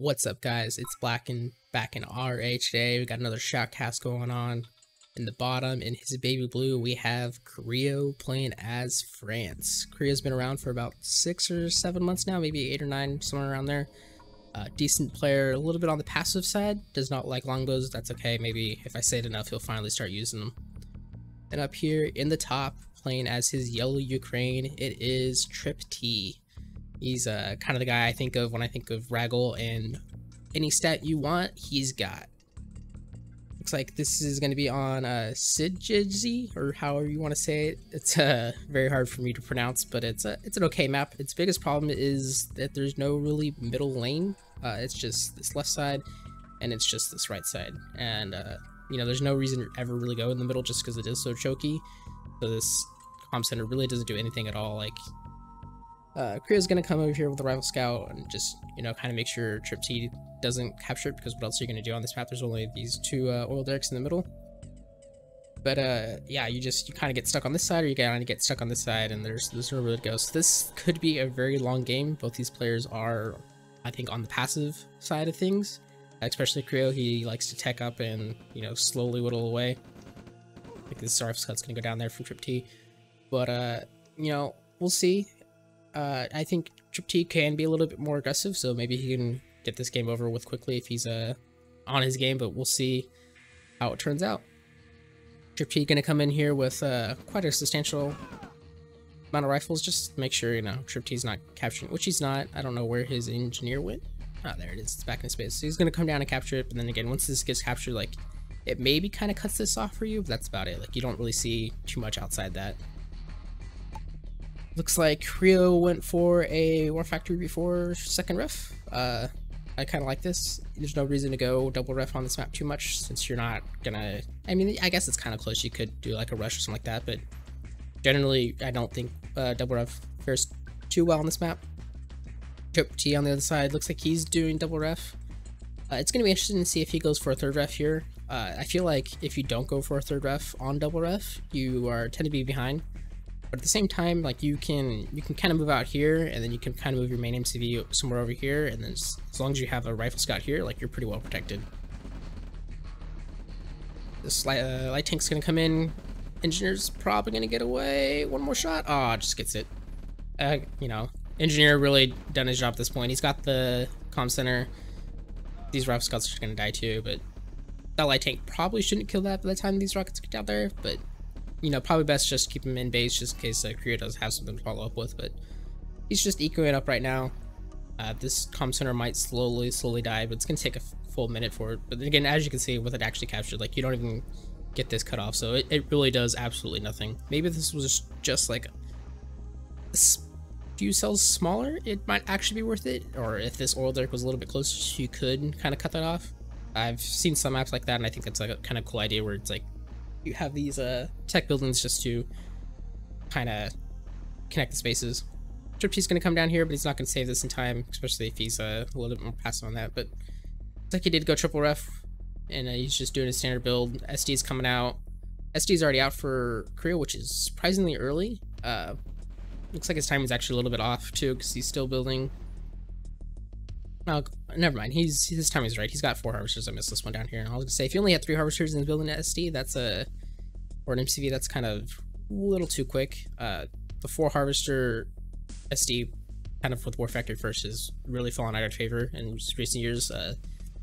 What's up guys, it's Blackened back in today. We got another shoutcast going on. In the bottom, in his baby blue, we have Creo playing as France. Creo's been around for about six or seven months now, maybe eight or nine, somewhere around there. Uh, decent player, a little bit on the passive side, does not like longbows, that's okay, maybe if I say it enough, he'll finally start using them. And up here in the top, playing as his yellow Ukraine, it is Trip T. He's uh, kind of the guy I think of when I think of RAGL, and any stat you want, he's got. Looks like this is going to be on uh, Sidjizi, or however you want to say it. It's uh, very hard for me to pronounce, but it's a, it's an okay map. Its biggest problem is that there's no really middle lane. Uh, it's just this left side, and it's just this right side. And, uh, you know, there's no reason to ever really go in the middle just because it is so choky. So this comm center really doesn't do anything at all. Like, uh, Creo's gonna come over here with the Rifle Scout and just, you know, kind of make sure Trip T doesn't capture it because what else are you gonna do on this map? There's only these two uh, oil derricks in the middle. But uh, yeah, you just, you kind of get stuck on this side or you kind of get stuck on this side and there's, there's no really to go. So this could be a very long game. Both these players are, I think, on the passive side of things. Especially Creo, he likes to tech up and, you know, slowly whittle away. Like this Rifle Scout's gonna go down there from Trip T. But, uh, you know, we'll see uh, I think Trip T can be a little bit more aggressive, so maybe he can get this game over with quickly if he's uh, on his game, but we'll see how it turns out. Trip T gonna come in here with uh, quite a substantial amount of rifles, just make sure, you know, Trip T's not capturing, which he's not. I don't know where his engineer went. Ah, there it is. It's back in space. So he's gonna come down and capture it, but then again, once this gets captured, like, it maybe kind of cuts this off for you, but that's about it. Like, you don't really see too much outside that. Looks like Creo went for a War Factory before second ref. Uh, I kind of like this. There's no reason to go double ref on this map too much since you're not gonna... I mean, I guess it's kind of close. You could do like a rush or something like that, but generally, I don't think uh, double ref fares too well on this map. Trip T on the other side looks like he's doing double ref. Uh, it's going to be interesting to see if he goes for a third ref here. Uh, I feel like if you don't go for a third ref on double ref, you are tend to be behind. But at the same time, like you can you can kind of move out here, and then you can kind of move your main MCV somewhere over here, and then as, long as you have a rifle scout here, like you're pretty well protected. This light, uh, light tank's gonna come in. Engineer's probably gonna get away. One more shot. Ah, oh, just gets it. Uh, you know, engineer really done his job at this point. He's got the comm center. These rifle scouts are gonna die too, but that light tank probably shouldn't kill that by the time these rockets get out there. But you know, probably best just keep him in base just in case uh, Creo does have something to follow up with, but he's just ecoing up right now. Uh, this comm center might slowly, slowly die, but it's going to take a full minute for it. But again, as you can see, with it actually captured, like, you don't even get this cut off, so it, it really does absolutely nothing. Maybe this was just, like, a few cells smaller, it might actually be worth it, or if this oil derrick was a little bit closer, you could kind of cut that off. I've seen some maps like that, and I think that's like a kind of cool idea where it's like you have these uh, tech buildings just to kind of connect the spaces. Trip T's going to come down here, but he's not going to save this in time, especially if he's uh, a little bit more passive on that. But like he did go triple ref, and uh, he's just doing a standard build. SD's coming out. SD's already out for Creo, which is surprisingly early. Uh, looks like his time is actually a little bit off, too, because he's still building Oh, never mind. He's his time is right. He's got four harvesters. I missed this one down here. And I was gonna say if you only had three harvesters in the building an SD, that's a or an MCV. That's kind of a little too quick. Uh, the four harvester SD, kind of with War Factory first, is really fallen out of favor in recent years. Uh,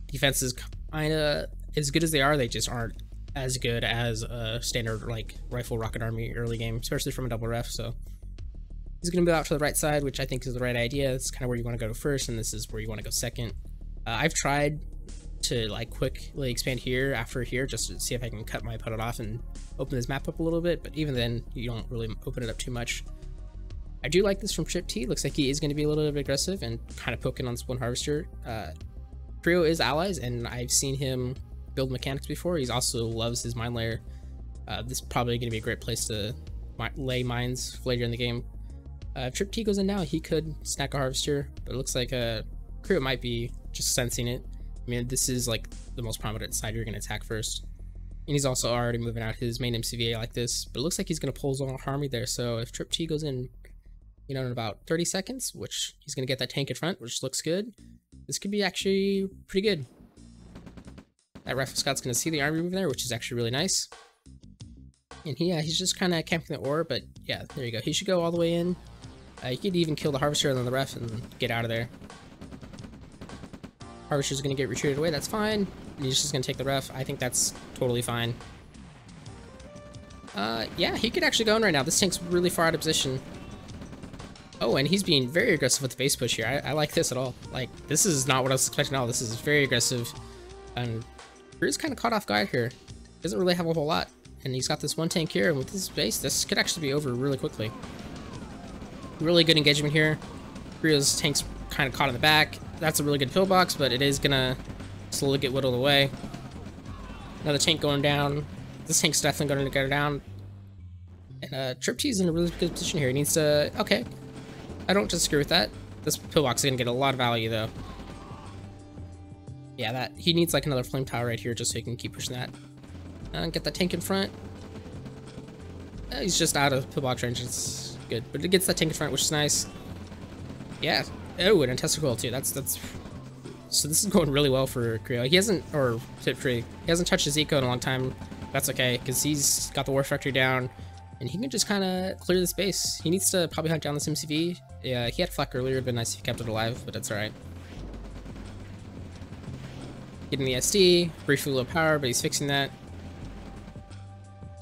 defenses kind of as good as they are, they just aren't as good as a standard like rifle rocket army early game, especially from a double ref. So He's going to move out to the right side, which I think is the right idea. It's kind of where you want to go first, and this is where you want to go second. Uh, I've tried to like quickly expand here after here just to see if I can cut my opponent off and open this map up a little bit, but even then, you don't really open it up too much. I do like this from Trip T. Looks like he is going to be a little bit aggressive and kind of poking on this one harvester. Uh, Creo is allies, and I've seen him build mechanics before. He also loves his mine layer. Uh, this is probably going to be a great place to lay mines later in the game. Uh, if Trip T goes in now, he could snack a Harvester, but it looks like a uh, Creo might be just sensing it. I mean, this is like the most prominent side you're going to attack first. And he's also already moving out his main MCVA like this, but it looks like he's going to pull his Zonal Harmony there. So if Trip T goes in, you know, in about 30 seconds, which he's going to get that tank in front, which looks good. This could be actually pretty good. That Rifle Scout's going to see the army moving there, which is actually really nice. And he, yeah, he's just kind of camping the ore, but yeah, there you go. He should go all the way in. Uh, you could even kill the Harvester and then the Ref and get out of there. Harvester's to get retreated away, that's fine. He's just to take the Ref. I think that's totally fine. Uh, yeah, he could actually go in right now. This tank's really far out of position. Oh, and he's being very aggressive with the base push here. I, I like this at all. Like, this is not what I was expecting at all. This is very aggressive. And Drew's kind of caught off guard here. Doesn't really have a whole lot. And he's got this one tank here, and with this base, this could actually be over really quickly. Really good engagement here. Creo's tank's kind of caught in the back. That's a really good pillbox, but it is gonna slowly get whittled away. Another tank going down. This tank's definitely going to go down. And uh, T's in a really good position here. He needs to... Okay, I don't disagree with that. This pillbox is going to get a lot of value, though. Yeah, that he needs like another flame tower right here just so he can keep pushing that. Uh, get that tank in front. Uh, he's just out of pillbox range. It's good, but it gets that tank in front, which is nice. Yeah. Oh, and a Tesla coil too. That's that's. So this is going really well for Creo. He hasn't, or Trip T, he hasn't touched his eco in a long time. That's okay, because he's got the War Factory down and he can just kind of clear the space. He needs to probably hunt down this MCV. Yeah, he had flak earlier, it'd been nice if he kept it alive, but that's alright. Getting the SD, briefly low power, but he's fixing that.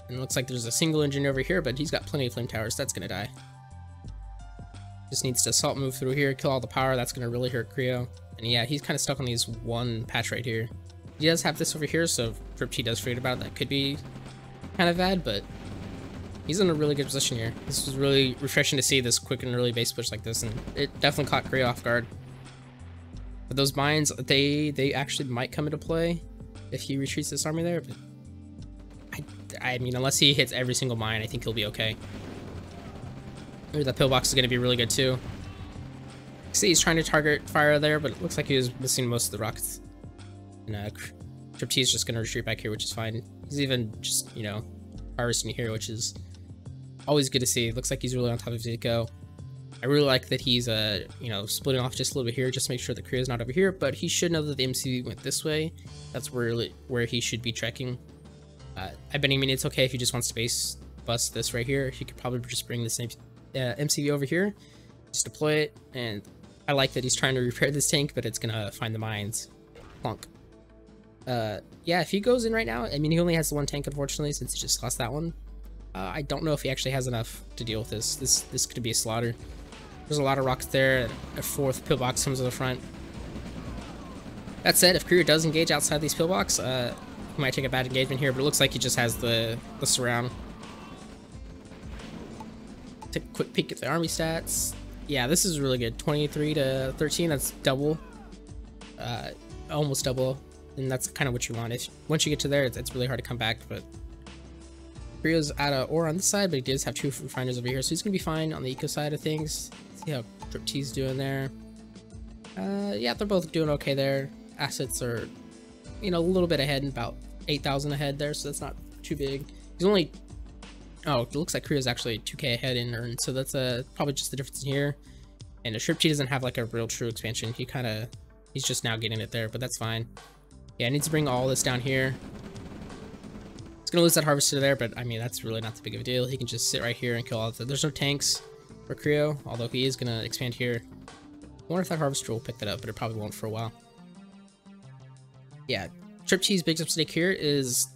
And looks like there's a single engine over here, but he's got plenty of flame towers. That's gonna die. Just needs to assault move through here, kill all the power. That's gonna really hurt Creo. And yeah, he's kind of stuck on these one patch right here. He does have this over here, so if Rip does forget about it, that could be kind of bad, but He's in a really good position here. This was really refreshing to see this quick and early base push like this, and it definitely caught Gray off guard. But those mines, they they actually might come into play if he retreats this army there, but I, I mean, unless he hits every single mine, I think he'll be okay. Maybe that pillbox is going to be really good too. See, he's trying to target fire there, but it looks like he was missing most of the rockets. And uh, Trip is just going to retreat back here, which is fine. He's even just, you know, harvesting here, which is always good to see. Looks like he's really on top of his eco. I really like that he's, uh, you know, splitting off just a little bit here, just to make sure the is not over here, but he should know that the MCV went this way. That's where where he should be trekking. Uh, I bet I mean it's okay if he just wants to base bust this right here. He could probably just bring this uh, MCV over here, just deploy it, and I like that he's trying to repair this tank, but it's gonna find the mines. Plunk. Uh, yeah, if he goes in right now, I mean, he only has the one tank, unfortunately, since he just lost that one. Uh, I don't know if he actually has enough to deal with this. This this could be a slaughter. There's a lot of rockets there. A fourth pillbox comes to the front. That said, if Creo does engage outside these pillbox, uh, might take a bad engagement here, but it looks like he just has the, the surround. Take a quick peek at the army stats. Yeah, this is really good. 23 to 13, that's double. Uh, almost double. And that's kind of what you want. If Once you get to there, it's, it's really hard to come back, but Creo's out of ore on this side, but he does have two refiners over here, so he's gonna be fine on the eco side of things. See how Trip T's doing there. Uh, yeah, they're both doing okay there. Assets are, you know, a little bit ahead, about 8,000 ahead there, so that's not too big. He's only, oh, it looks like Creo's actually 2k ahead in earn, so that's uh, probably just the difference in here. And the Trip doesn't have like a real true expansion. He kind of, he's just now getting it there, but that's fine. Yeah, I need to bring all this down here It's gonna lose that harvester there, but I mean, that's really not the big of a deal. He can just sit right here and kill all the... There's no tanks for Creo, although he is gonna expand here. I wonder if that harvester will pick that up, but it probably won't for a while. Yeah, Trip T's big mistake here is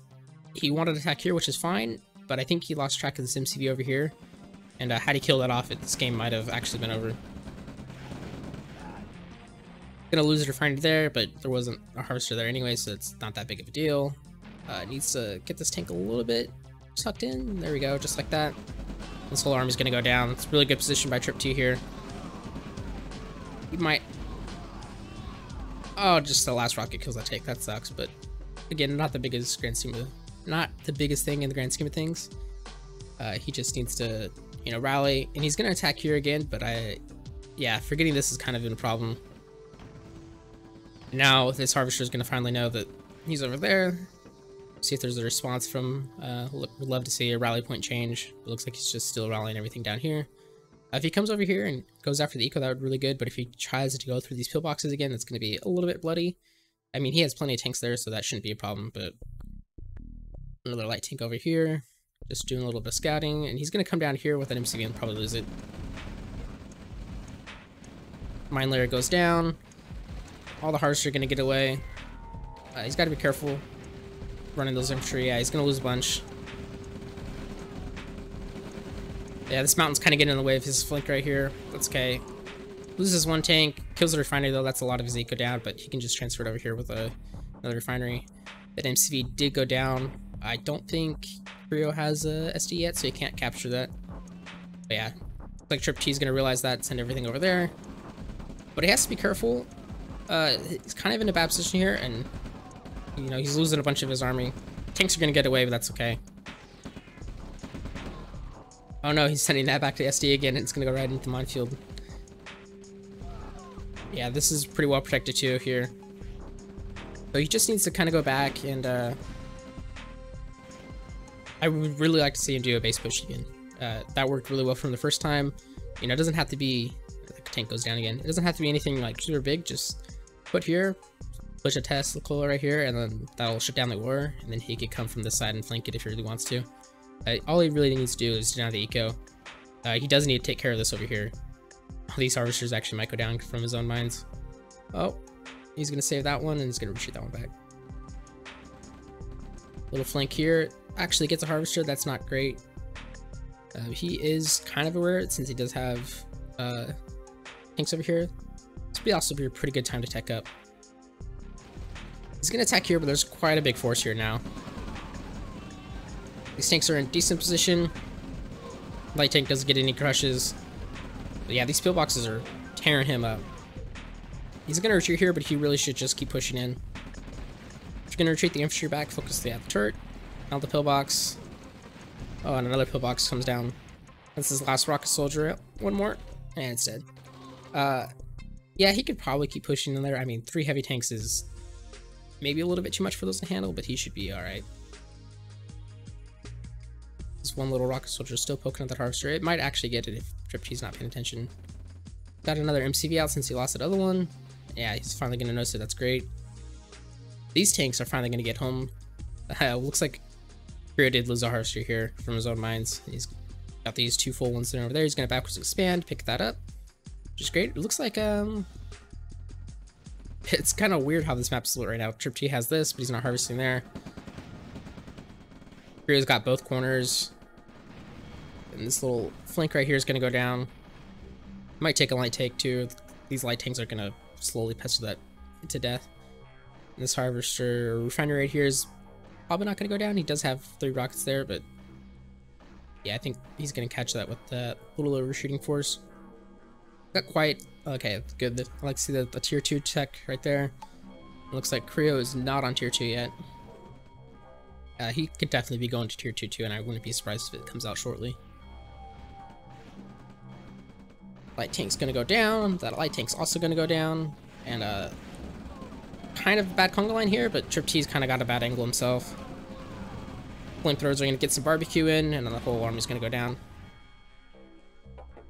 he wanted to attack here, which is fine, but I think he lost track of this MCV over here. And uh, had he killed that off, it, this game might have actually been over. Gonna lose a refinery there, but there wasn't a harvester there anyway, so it's not that big of a deal. Uh, needs to get this tank a little bit tucked in. There we go, just like that. This whole army's gonna go down. It's really good position by Trip T here. He might... Oh, just the last rocket kills I take. That sucks, but again, not the biggest grand scheme of... Not the biggest thing in the grand scheme of things. Uh, he just needs to, you know, rally. And he's gonna attack here again, but I... Yeah, forgetting this is kind of been a problem. Now, this Harvester is gonna finally know that he's over there see if there's a response from, uh, would love to see a rally point change. It looks like he's just still rallying everything down here. If he comes over here and goes after the eco, that would be really good. But if he tries to go through these pillboxes again, that's going to be a little bit bloody. I mean, he has plenty of tanks there, so that shouldn't be a problem. But another light tank over here, just doing a little bit of scouting, and he's going to come down here with an MCV and probably lose it. Mine layer goes down. All the harvesters are going to get away. Uh, he's got to be careful running those infantry. Yeah, he's going to lose a bunch. Yeah, this mountain's kind of getting in the way of his flank right here. That's okay. Loses one tank, kills the refinery though. That's a lot of his eco down, but he can just transfer it over here with a, another refinery. That MCV did go down. I don't think Creo has a SD yet, so he can't capture that. But yeah, Looks like Trip is gonna realize that, send everything over there. But he has to be careful. Uh, he's kind of in a bad position here, and you know he's losing a bunch of his army. Tanks are gonna get away, but that's okay. Oh no, he's sending that back to SD again, it's gonna go right into the minefield. Yeah, this is pretty well protected too here. So he just needs to kind of go back and, uh... I would really like to see him do a base push again. Uh, that worked really well from the first time. You know, it doesn't have to be... Tank goes down again. It doesn't have to be anything, like, super big. Just put here, push a Tesla right here, and then that'll shut down the war, and then he could come from this side and flank it if he really wants to. All he really needs to do is down the eco. Uh, he does need to take care of this over here. These harvesters actually might go down from his own mines. Oh, he's going to save that one and he's going to retreat that one back. Little flank here. Actually gets a harvester. That's not great. Uh, he is kind of aware since he does have uh, tanks over here. This would also be a pretty good time to tech up. He's going to attack here, but there's quite a big force here now. These tanks are in decent position. Light tank doesn't get any crushes. But yeah, these pillboxes are tearing him up. He's gonna retreat here, but he really should just keep pushing in. He's gonna retreat the infantry back, focus the, the turret, out the pillbox. Oh, and another pillbox comes down. That's his last rocket soldier. One more, and it's dead. Uh, yeah, he could probably keep pushing in there. I mean, three heavy tanks is maybe a little bit too much for those to handle, but he should be alright. One little rocket soldier still poking at that harvester. It might actually get it if Trip T's not paying attention. Got another MCV out since he lost that other one. Yeah, he's finally going to notice it. That's great. These tanks are finally going to get home. Looks like Creo did lose a harvester here from his own mines. He's got these two full ones over there. He's going to backwards expand, pick that up, which is great. It looks like um, it's kind of weird how this map's split right now. Trip has this, but he's not harvesting there. Creo's got both corners. And this little flank right here is going to go down. Might take a light take too. These light tanks are going to slowly pester that to death. And this harvester refinery right here is probably not going to go down. He does have three rockets there, but yeah, I think he's going to catch that with that little overshooting force. Got quite okay. Good. I like to see the, the tier two tech right there. It looks like Creo is not on tier two yet. Uh, he could definitely be going to tier 2 too, and I wouldn't be surprised if it comes out shortly. Light tank's gonna go down, that light tank's also gonna go down, and uh, kind of bad conga line here, but Trip T's kind of got a bad angle himself. Flamethrowers are gonna get some barbecue in, and then the whole army's gonna go down.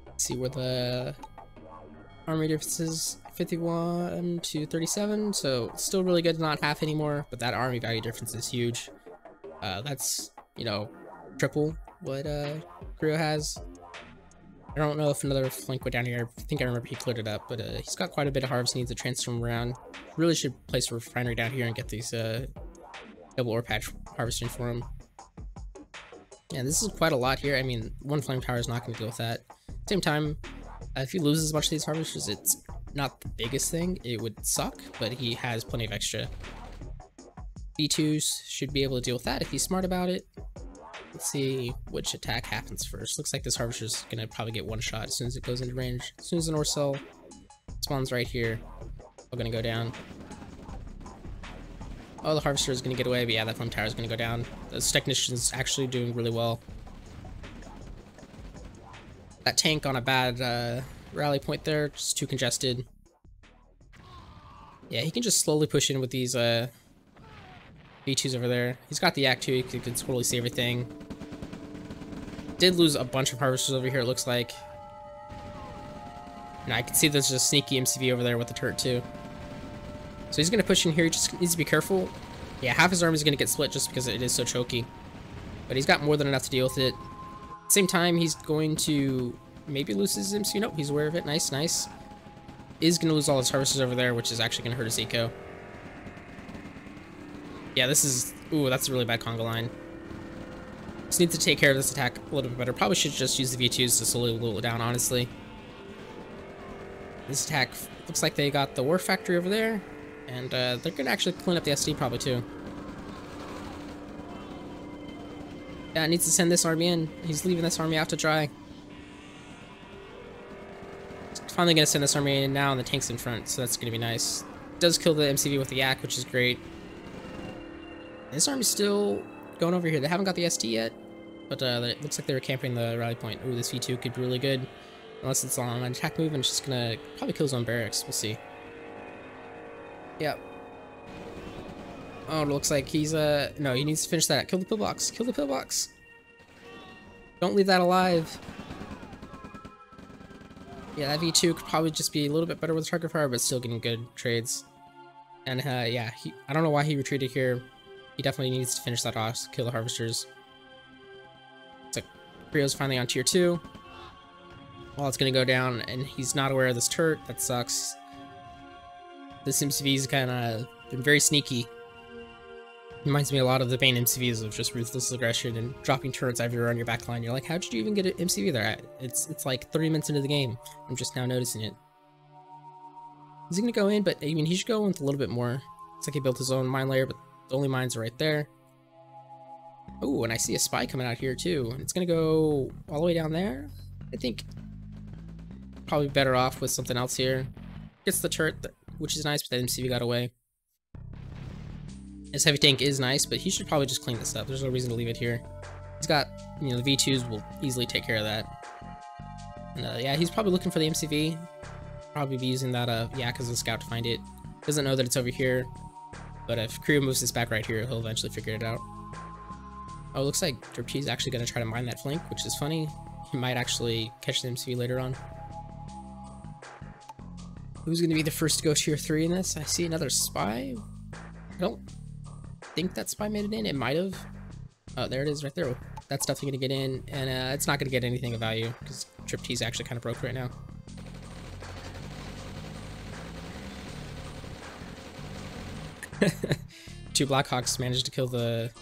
Let's see where the army difference is 51 to 37, so still really good, not half anymore, but that army value difference is huge. Uh, that's, you know, triple what uh, Creo has. I don't know if another flank went down here. I think I remember he cleared it up, but uh, he's got quite a bit of harvest. He needs to transform around. Really should place a refinery down here and get these uh, double ore patch harvesting for him. Yeah, this is quite a lot here. I mean, one flame tower is not going to deal with that. Same time, uh, if he loses as much of these harvesters, it's not the biggest thing. It would suck, but he has plenty of extra V2s should be able to deal with that if he's smart about it. Let's see which attack happens first. Looks like this Harvester's gonna probably get one shot as soon as it goes into range. As soon as the North Cell spawns right here, we're gonna go down. Oh, the Harvester is gonna get away, but yeah, that Flame Tower is gonna go down. This Technician's actually doing really well. That tank on a bad uh, rally point there, just too congested. Yeah, he can just slowly push in with these uh, V2's over there. He's got the Act 2, he can totally see everything. Did lose a bunch of harvesters over here, it looks like. And I can see there's a sneaky MCV over there with the turret too. So he's going to push in here. He just needs to be careful. Yeah, half his army is going to get split just because it is so choky. But he's got more than enough to deal with it. Same time, he's going to maybe lose his MCV. Nope, he's aware of it. Nice, nice. Is going to lose all his harvesters over there, which is actually going to hurt his eco. Yeah, this is... Ooh, that's a really bad conga line. Just need to take care of this attack a little bit better. Probably should just use the V2s to slowly whittle it down, honestly. This attack looks like they got the War Factory over there. And uh, they're going to actually clean up the SD probably too. Yeah, needs to send this army in. He's leaving this army out to dry. He's finally to send this army in now and the tank's in front, so that's to be nice. Does kill the MCV with the Yak, which is great. This army's still going over here. They haven't got the SD yet, but uh, it looks like they were camping the rally point. Ooh, this V2 could be really good. Unless it's on an attack move and it's just gonna probably kill his own barracks. We'll see. Yep. Oh, it looks like he's, uh, no, he needs to finish that. Kill the pillbox. Kill the pillbox. Don't leave that alive. Yeah, that V2 could probably just be a little bit better with target fire, but still getting good trades. And, uh, yeah, he, I don't know why he retreated here. He definitely needs to finish that off, kill the harvesters. So, Creo's finally on tier 2. Well, it's gonna go down, and he's not aware of this turret. That sucks. This MCV's kind of been very sneaky. Reminds me a lot of the Bane MCVs of just ruthless aggression and dropping turrets everywhere on your backline. You're like, how did you even get an MCV there? It's it's like 30 minutes into the game. I'm just now noticing it. He's gonna go in, but I mean, he should go in with a little bit more. It's like he built his own mine layer, but the only mines are right there. Oh, and I see a spy coming out here too. It's gonna go all the way down there. I think probably better off with something else here. Gets the turret, which is nice, but the MCV got away. His heavy tank is nice, but he should probably just clean this up. There's no reason to leave it here. He's got, you know, the V2s will easily take care of that. And, uh, yeah, he's probably looking for the MCV. Probably be using that uh, Yak as a scout to find it. Doesn't know that it's over here. But if Creo moves this back right here, he'll eventually figure it out. Oh, looks like is actually going to try to mine that flank, which is funny. He might actually catch the MCV later on. Who's going to be the first to go tier 3 in this? I see another spy. I don't think that spy made it in. It might have. Oh, there it is right there. That's definitely going to get in, and uh, it's not going to get anything of value, because Trip T's actually kind of broke right now. Two Blackhawks managed to kill the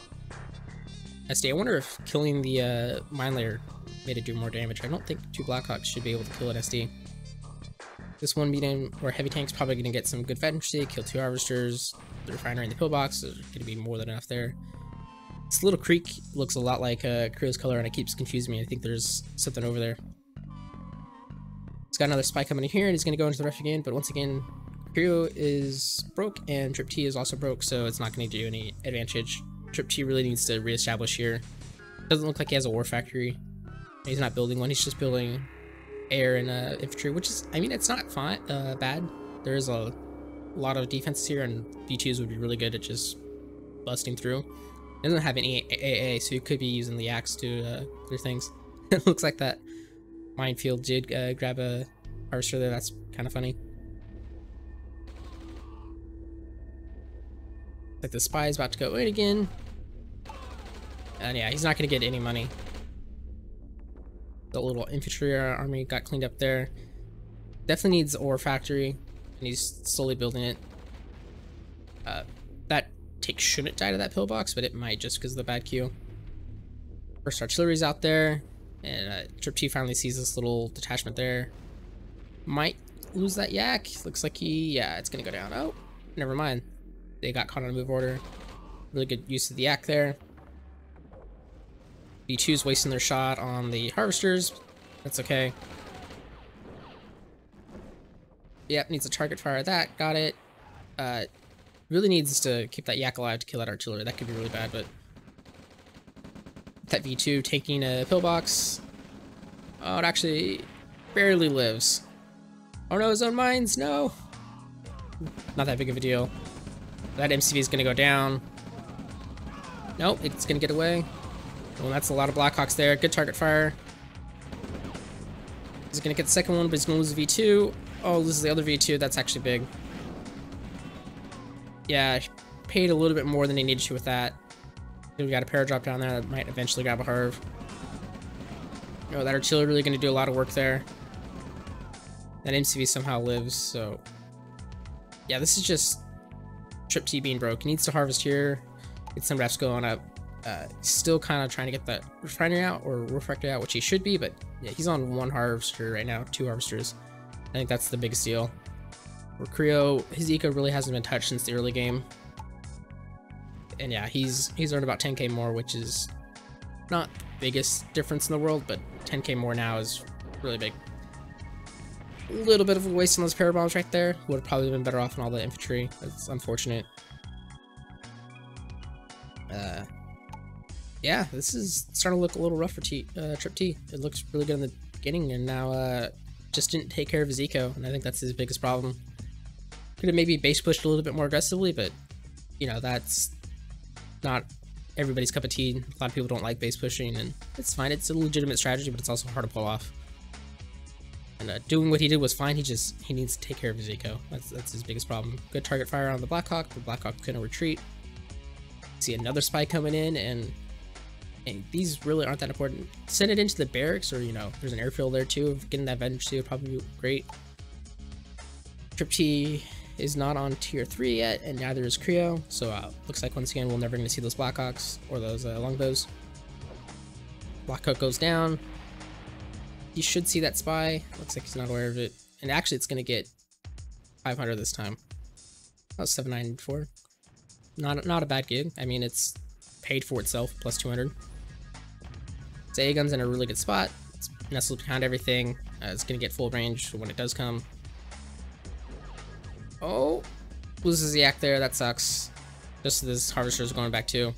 SD. I wonder if killing the uh, mine layer made it do more damage. I don't think two Blackhawks should be able to kill an SD. This one medium or heavy tank's probably going to get some good efficiency, kill two harvesters, the refinery and the pillbox. There's going to be more than enough there. This little creek looks a lot like uh, Creo's color and it keeps confusing me. I think there's something over there. It's got another spy coming in here and he's going to go into the ref again, but once again, Creo is broke and Trip T is also broke, so it's not going to do any advantage. Trip T really needs to reestablish here. Doesn't look like he has a war factory. He's not building one, he's just building air and uh, infantry, which is, I mean, it's not fine, uh, bad. There is a lot of defense here, and V2s would be really good at just busting through. It doesn't have any AA, so you could be using the yaks to uh, clear things. it looks like that minefield did uh, grab a harvester there. That's kind of funny. Like the spy is about to go in again. And yeah, he's not to get any money. The little infantry army got cleaned up there. Definitely needs ore factory, and he's slowly building it. Uh, that take shouldn't die to that pillbox, but it might just because of the bad queue. First artillery's out there, and uh, Trip T finally sees this little detachment there. Might lose that yak. Looks like he, yeah, it's gonna go down. Oh, never mind. They got caught on a move order. Really good use of the yak there. V2's wasting their shot on the harvesters. That's okay. Yep, needs a target fire that. Got it. Uh, really needs to keep that yak alive to kill that artillery. That could be really bad, but... That V2 taking a pillbox. Oh, it actually barely lives. Oh no, his own mines, no! Not that big of a deal. That MCV is gonna go down. Nope, it's gonna get away. Well, that's a lot of Blackhawks there. Good target fire. He's He's gonna get the second one, but he's gonna lose V2. Oh, loses the other V2. That's actually big. Yeah, paid a little bit more than he needed to with that. We got a paradrop down there that might eventually grab a Harv. Oh, that artillery really gonna do a lot of work there. That MCV somehow lives, so... Yeah, this is just Trip T being broke. Needs to harvest here, get some refs going up. Uh, still kind of trying to get that refinery out or refractory out, which he should be, but yeah, he's on one harvester right now, two harvesters. I think that's the biggest deal. Creo, his eco really hasn't been touched since the early game. And yeah, he's he's earned about 10k more, which is not the biggest difference in the world, but 10k more now is really big. A little bit of a waste on those para bombs right there. Would have probably been better off on all the infantry. That's unfortunate. Uh, yeah, this is starting to look a little rough for T, uh, Trip T. It looks really good in the beginning, and now uh, just didn't take care of his eco, and I think that's his biggest problem. Could have maybe base pushed a little bit more aggressively, but you know that's not everybody's cup of tea. A lot of people don't like base pushing, and it's fine. It's a legitimate strategy, but it's also hard to pull off. And uh, doing what he did was fine. He just he needs to take care of his eco. That's that's his biggest problem. Good target fire on the Blackhawk. The Blackhawk couldn't retreat. See another spy coming in, and, and these really aren't that important. Send it into the barracks, or you know, there's an airfield there too. Getting that vengeance would probably be great. Trip T is not on tier 3 yet, and neither is Creo, so uh, looks like once again we're never going to see those Blackhawks or those uh, longbows. Blackhawk goes down. You should see that spy. Looks like he's not aware of it. And actually it's going to get 500 this time. Was 794. Not, not a bad gig. I mean, it's paid for itself, plus 200. So A-Gun's in a really good spot. It's nestled behind everything. Uh, it's going to get full range when it does come. Oh, loses the yak there. That sucks. Just this harvester is going back too.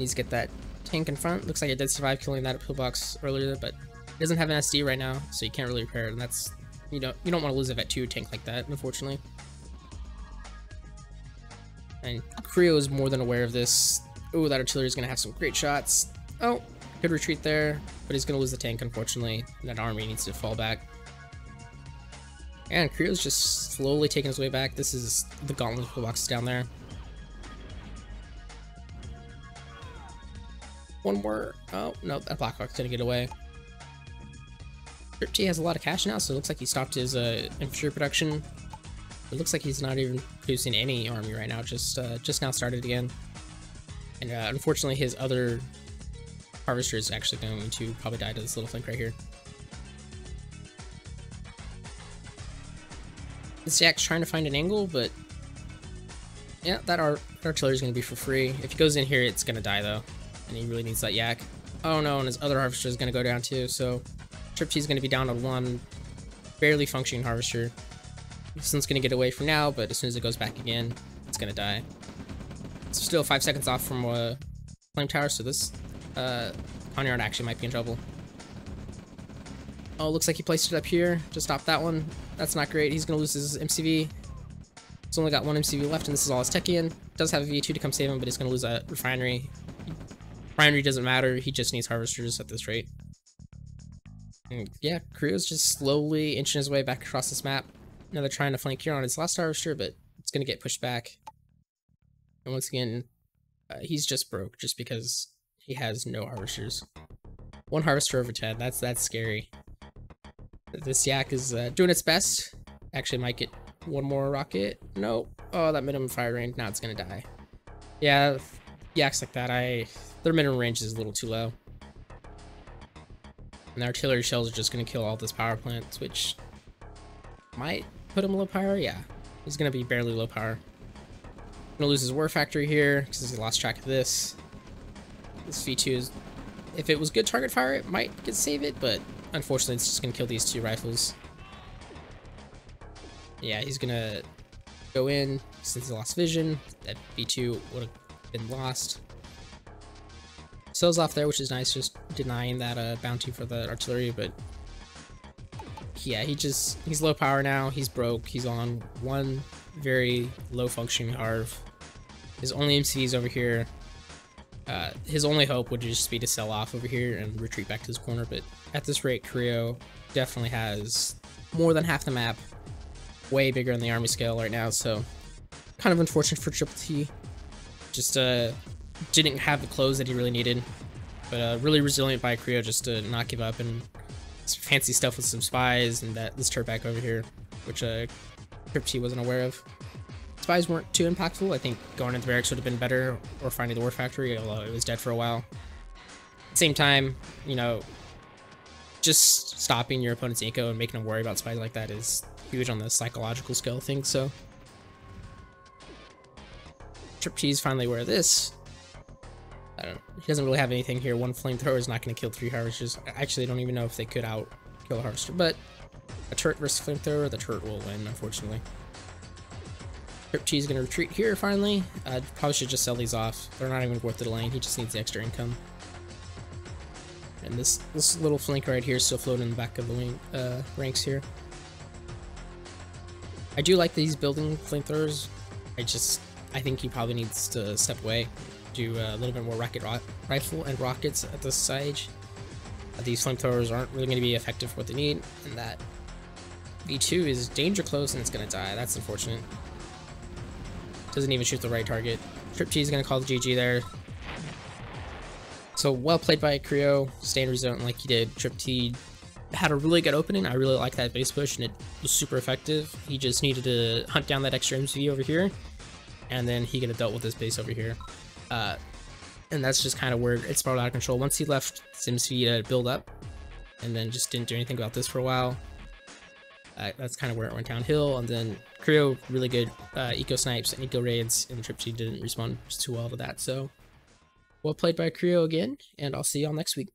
Needs to get that tank in front. Looks like it did survive killing that pillbox earlier, but it doesn't have an SD right now, so you can't really repair it. And that's you don't you don't want to lose a vet two tank like that, unfortunately. And Creo is more than aware of this. Oh, that artillery is gonna have some great shots. Oh, good retreat there, but he's gonna lose the tank, unfortunately. That army needs to fall back. And Creo's just slowly taking his way back. This is the gauntlet box down there. One more. Oh, no, that Blackhawk's gonna get away. T has a lot of cash now, so it looks like he stopped his uh, infantry production. It looks like he's not even producing any army right now, just uh, just now started again. And uh, unfortunately, his other harvester is actually going to probably die to this little flank right here. This Yak's trying to find an angle, but yeah, that, art artillery is going to be for free. If he goes in here, it's going to die though, and he really needs that Yak. Oh no, and his other harvester is going to go down too, so Trip T is going to be down on one barely functioning harvester. This one's going to get away for now, but as soon as it goes back again, it's going to die. It's still five seconds off from uh, Flame Tower, so this uh, actually might be in trouble. Oh, looks like he placed it up here to stop that one. That's not great. He's going to lose his MCV. He's only got one MCV left, and this is all his Techian. Does have a V2 to come save him, but he's going to lose a refinery. Refinery doesn't matter. He just needs harvesters at this rate. And yeah, Creo's just slowly inching his way back across this map. Now they're trying to flank here on his last harvester, but it's going to get pushed back. And once again, uh, he's just broke just because he has no harvesters. One harvester over 10. That's that's scary. This yak is uh, doing its best. Actually, might get one more rocket. No. Oh, that minimum fire range. Now it's gonna die. Yeah, yaks like that. I their minimum range is a little too low. And the artillery shells are just gonna kill all this power plants, which might put him low power. Yeah, he's gonna be barely low power. Gonna lose his war factory here because he lost track of this. This V2 is, if it was good target fire, it might get save it, but Unfortunately, it's just gonna kill these two rifles. Yeah, he's gonna go in since he lost vision. That V2 would have been lost. Sells off there, which is nice, just denying that uh, bounty for the artillery, but yeah, he just, he's low power now, he's broke, he's on one very low functioning Harv. His only MC is over here. Uh, his only hope would just be to sell off over here and retreat back to his corner, but at this rate, Creo definitely has more than half the map, way bigger in the army scale right now, so kind of unfortunate for Triple T. Just uh, didn't have the clothes that he really needed, but uh, really resilient by Creo just to not give up and fancy stuff with some spies and that this turret back over here, which uh, wasn't aware of spies weren't too impactful. I think going into the barracks would have been better, or finding the war factory, although it was dead for a while. At the same time, you know, just stopping your opponent's eco and making them worry about spies like that is huge on the psychological scale thing, so... Trip T's finally aware of this. Don't he doesn't really have anything here. One flamethrower is not going to kill three harvesters. I actually don't even know if they could out kill a harvester, but a turret versus flamethrower, the turret will win, unfortunately. Crypt is gonna retreat here finally. Uh, probably should just sell these off. They're not even worth the lane. He just needs the extra income. And this this little flank right here is still floating in the back of the wing uh, ranks here. I do like these building flamethrowers. I just I think he probably needs to step away, do a little bit more rocket rifle and rockets at this stage. Uh, these flamethrowers aren't really going to be effective for what they need, and that V2 is danger close and it's going to die. That's unfortunate. Doesn't even shoot the right target. Trip T is going to call the GG there. So well played by Creo, staying resilient like he did. Trip T had a really good opening. I really like that base push and it was super effective. He just needed to hunt down that extra MCV over here and then he could have dealt with this base over here. Uh, and that's just kind of where it spiraled out of control. Once he left SimSV to build up and then just didn't do anything about this for a while, uh, that's kind of where it went downhill. And then Creo, really good uh, eco snipes and eco raids, and Tripsy didn't respond too well to that. So, well played by Creo again, and I'll see y'all next week.